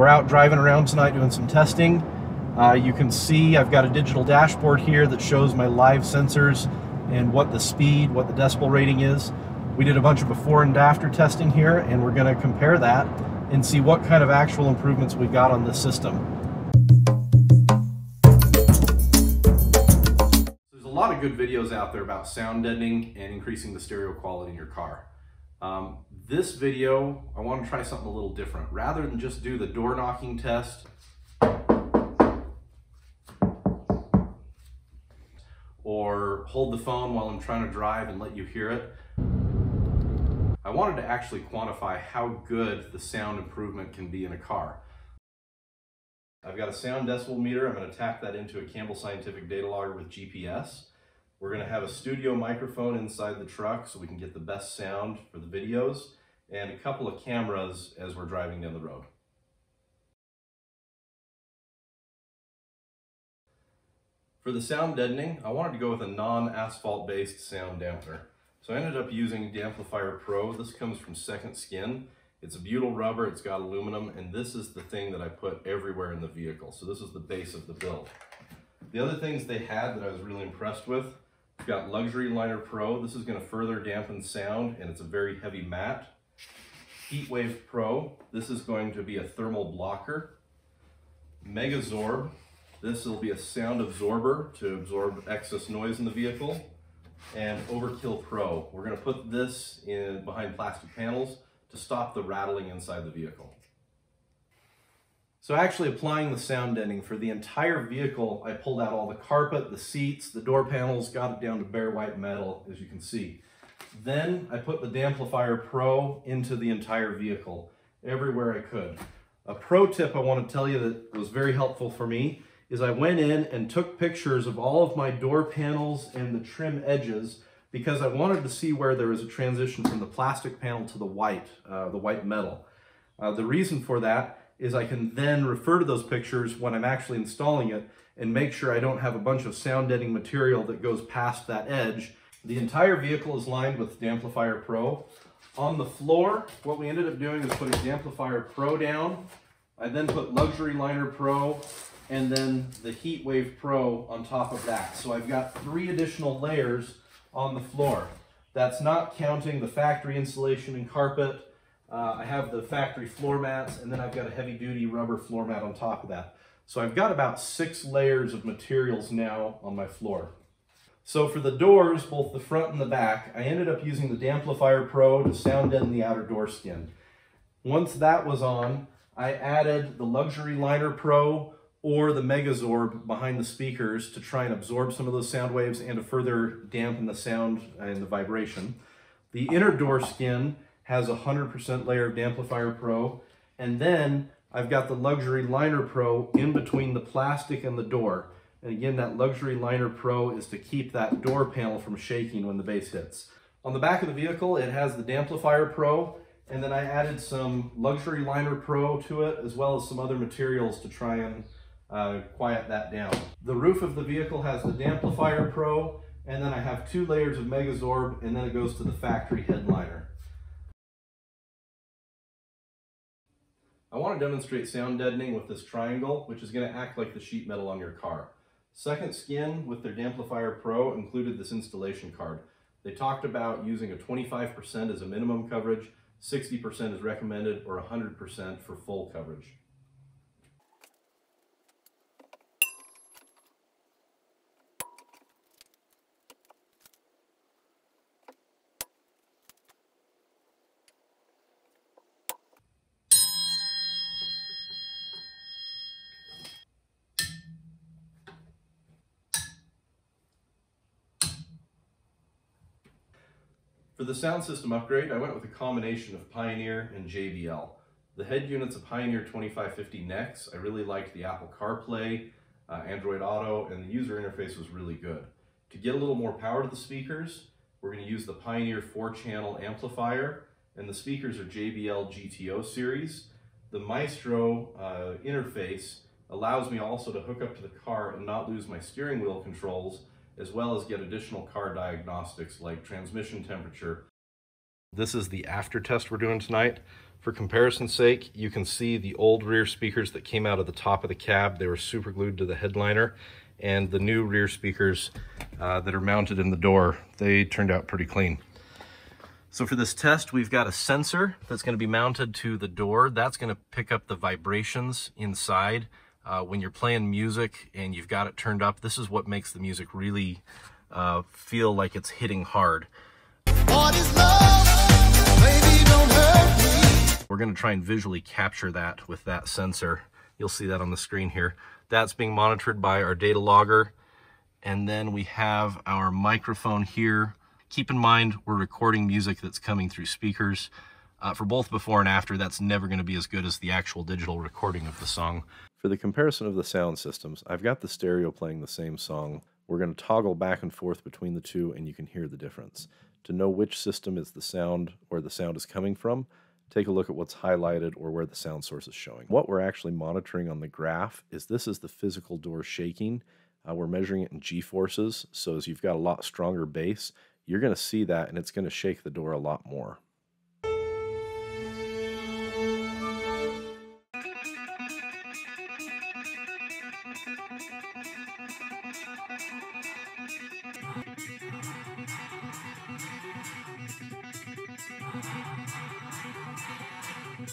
We're out driving around tonight doing some testing. Uh, you can see I've got a digital dashboard here that shows my live sensors and what the speed, what the decibel rating is. We did a bunch of before and after testing here and we're going to compare that and see what kind of actual improvements we got on this system. There's a lot of good videos out there about sound deadening and increasing the stereo quality in your car. Um, this video, I want to try something a little different. Rather than just do the door knocking test, or hold the phone while I'm trying to drive and let you hear it, I wanted to actually quantify how good the sound improvement can be in a car. I've got a sound decibel meter. I'm going to tap that into a Campbell Scientific data logger with GPS. We're to have a studio microphone inside the truck so we can get the best sound for the videos and a couple of cameras as we're driving down the road. For the sound deadening, I wanted to go with a non-asphalt based sound dampener. So I ended up using Damplifier Pro. This comes from Second Skin. It's a butyl rubber, it's got aluminum, and this is the thing that I put everywhere in the vehicle. So this is the base of the build. The other things they had that I was really impressed with, we've got Luxury Liner Pro. This is gonna further dampen sound, and it's a very heavy mat. Heatwave Pro, this is going to be a thermal blocker. Mega Zorbe, this will be a sound absorber to absorb excess noise in the vehicle. And Overkill Pro, we're gonna put this in behind plastic panels to stop the rattling inside the vehicle. So actually applying the sound deadening for the entire vehicle, I pulled out all the carpet, the seats, the door panels, got it down to bare white metal, as you can see. Then I put the Damplifier Pro into the entire vehicle, everywhere I could. A pro tip I want to tell you that was very helpful for me is I went in and took pictures of all of my door panels and the trim edges because I wanted to see where there was a transition from the plastic panel to the white, uh, the white metal. Uh, the reason for that is I can then refer to those pictures when I'm actually installing it and make sure I don't have a bunch of sound deadening material that goes past that edge. The entire vehicle is lined with Damplifier Pro. On the floor, what we ended up doing is putting Damplifier Pro down. I then put Luxury Liner Pro and then the Heatwave Pro on top of that. So I've got three additional layers on the floor. That's not counting the factory insulation and carpet. Uh, I have the factory floor mats, and then I've got a heavy duty rubber floor mat on top of that. So I've got about six layers of materials now on my floor. So for the doors, both the front and the back, I ended up using the Damplifier Pro to sound deaden the outer door skin. Once that was on, I added the Luxury Liner Pro or the Mega Zorbe behind the speakers to try and absorb some of those sound waves and to further dampen the sound and the vibration. The inner door skin has a 100% layer of Damplifier Pro, and then I've got the Luxury Liner Pro in between the plastic and the door. And again, that Luxury Liner Pro is to keep that door panel from shaking when the bass hits. On the back of the vehicle, it has the Damplifier Pro, and then I added some Luxury Liner Pro to it, as well as some other materials to try and uh, quiet that down. The roof of the vehicle has the Damplifier Pro, and then I have two layers of Mega Zorbe, and then it goes to the factory headliner. I want to demonstrate sound deadening with this triangle, which is going to act like the sheet metal on your car. Second Skin, with their Damplifier Pro, included this installation card. They talked about using a 25% as a minimum coverage, 60% is recommended, or 100% for full coverage. For the sound system upgrade, I went with a combination of Pioneer and JBL. The head unit's a Pioneer 2550 NEX. I really liked the Apple CarPlay, uh, Android Auto, and the user interface was really good. To get a little more power to the speakers, we're going to use the Pioneer 4-channel amplifier, and the speakers are JBL GTO series. The Maestro uh, interface allows me also to hook up to the car and not lose my steering wheel controls as well as get additional car diagnostics like transmission temperature. This is the after test we're doing tonight. For comparison's sake, you can see the old rear speakers that came out of the top of the cab. They were super glued to the headliner. And the new rear speakers uh, that are mounted in the door, they turned out pretty clean. So for this test, we've got a sensor that's going to be mounted to the door. That's going to pick up the vibrations inside. Uh, when you're playing music and you've got it turned up, this is what makes the music really uh, feel like it's hitting hard. We're going to try and visually capture that with that sensor. You'll see that on the screen here. That's being monitored by our data logger. And then we have our microphone here. Keep in mind, we're recording music that's coming through speakers. Uh, for both before and after, that's never going to be as good as the actual digital recording of the song. For the comparison of the sound systems, I've got the stereo playing the same song. We're going to toggle back and forth between the two and you can hear the difference. To know which system is the sound, where the sound is coming from, take a look at what's highlighted or where the sound source is showing. What we're actually monitoring on the graph is this is the physical door shaking. Uh, we're measuring it in g-forces, so as you've got a lot stronger bass, you're going to see that and it's going to shake the door a lot more.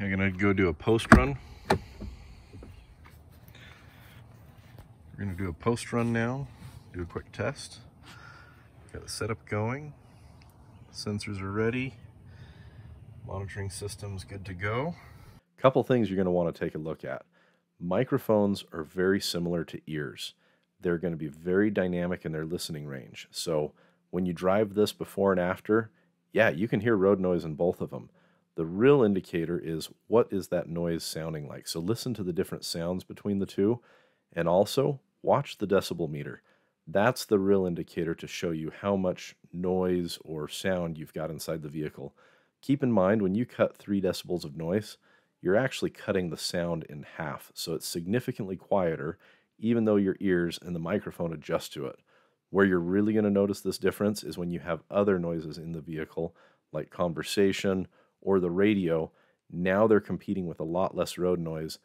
I'm gonna go do a post run. We're gonna do a post run now, do a quick test. Got the setup going, sensors are ready, monitoring system's good to go. Couple things you're gonna wanna take a look at. Microphones are very similar to ears. They're gonna be very dynamic in their listening range. So when you drive this before and after, yeah, you can hear road noise in both of them. The real indicator is what is that noise sounding like. So listen to the different sounds between the two and also watch the decibel meter. That's the real indicator to show you how much noise or sound you've got inside the vehicle. Keep in mind when you cut 3 decibels of noise, you're actually cutting the sound in half. So it's significantly quieter even though your ears and the microphone adjust to it. Where you're really going to notice this difference is when you have other noises in the vehicle like conversation or the radio, now they're competing with a lot less road noise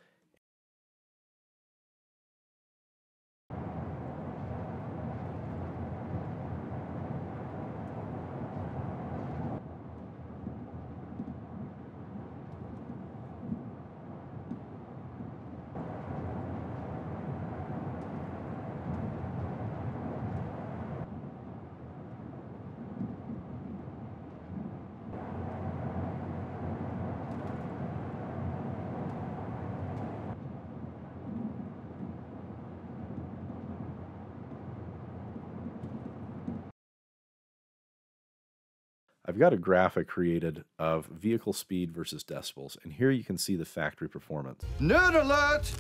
I've got a graphic created of vehicle speed versus decibels, and here you can see the factory performance. Nerd alert!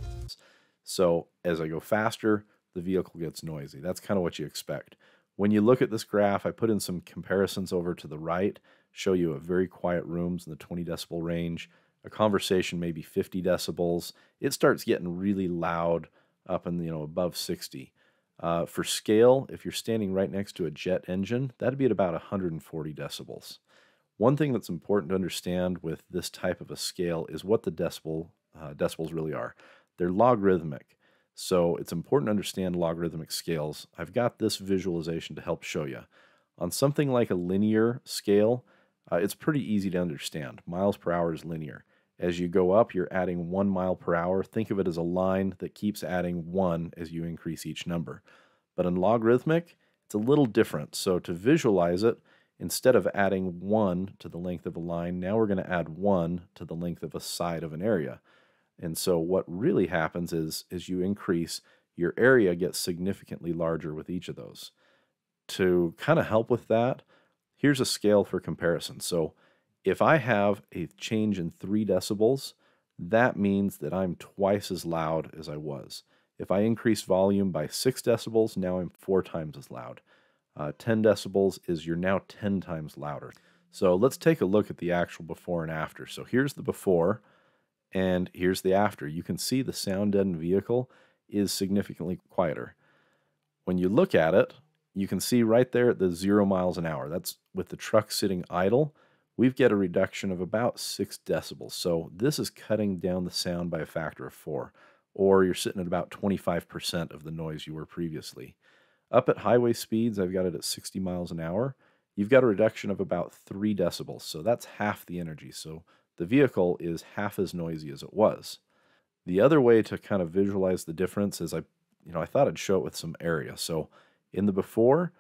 So as I go faster, the vehicle gets noisy. That's kind of what you expect. When you look at this graph, I put in some comparisons over to the right, show you a very quiet rooms in the 20 decibel range, a conversation maybe 50 decibels. It starts getting really loud up in, you know, above 60. Uh, for scale, if you're standing right next to a jet engine, that'd be at about 140 decibels. One thing that's important to understand with this type of a scale is what the decibel uh, decibels really are. They're logarithmic, so it's important to understand logarithmic scales. I've got this visualization to help show you. On something like a linear scale, uh, it's pretty easy to understand. Miles per hour is linear. As you go up, you're adding one mile per hour. Think of it as a line that keeps adding one as you increase each number. But in logarithmic, it's a little different. So to visualize it, instead of adding one to the length of a line, now we're going to add one to the length of a side of an area. And so what really happens is as you increase, your area gets significantly larger with each of those. To kind of help with that, here's a scale for comparison. So if I have a change in three decibels, that means that I'm twice as loud as I was. If I increase volume by six decibels, now I'm four times as loud. Uh, 10 decibels is you're now 10 times louder. So let's take a look at the actual before and after. So here's the before and here's the after. You can see the sound deadened vehicle is significantly quieter. When you look at it, you can see right there at the zero miles an hour. That's with the truck sitting idle. We've got a reduction of about six decibels. So this is cutting down the sound by a factor of four, or you're sitting at about 25% of the noise you were previously. Up at highway speeds, I've got it at 60 miles an hour. You've got a reduction of about three decibels. So that's half the energy. So the vehicle is half as noisy as it was. The other way to kind of visualize the difference is I, you know, I thought I'd show it with some area. So in the before,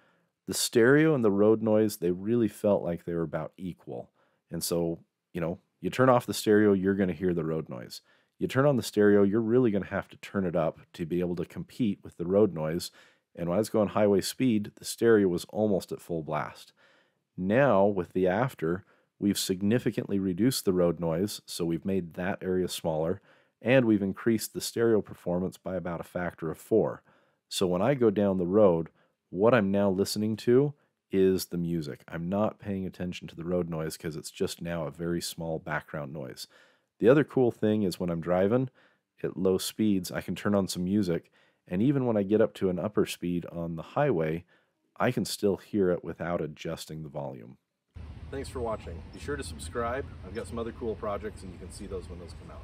the stereo and the road noise, they really felt like they were about equal. And so, you know, you turn off the stereo, you're going to hear the road noise. You turn on the stereo, you're really going to have to turn it up to be able to compete with the road noise. And when I was going highway speed, the stereo was almost at full blast. Now, with the after, we've significantly reduced the road noise, so we've made that area smaller, and we've increased the stereo performance by about a factor of four. So when I go down the road, what I'm now listening to is the music. I'm not paying attention to the road noise because it's just now a very small background noise. The other cool thing is when I'm driving at low speeds, I can turn on some music, and even when I get up to an upper speed on the highway, I can still hear it without adjusting the volume. Thanks for watching. Be sure to subscribe. I've got some other cool projects, and you can see those when those come out.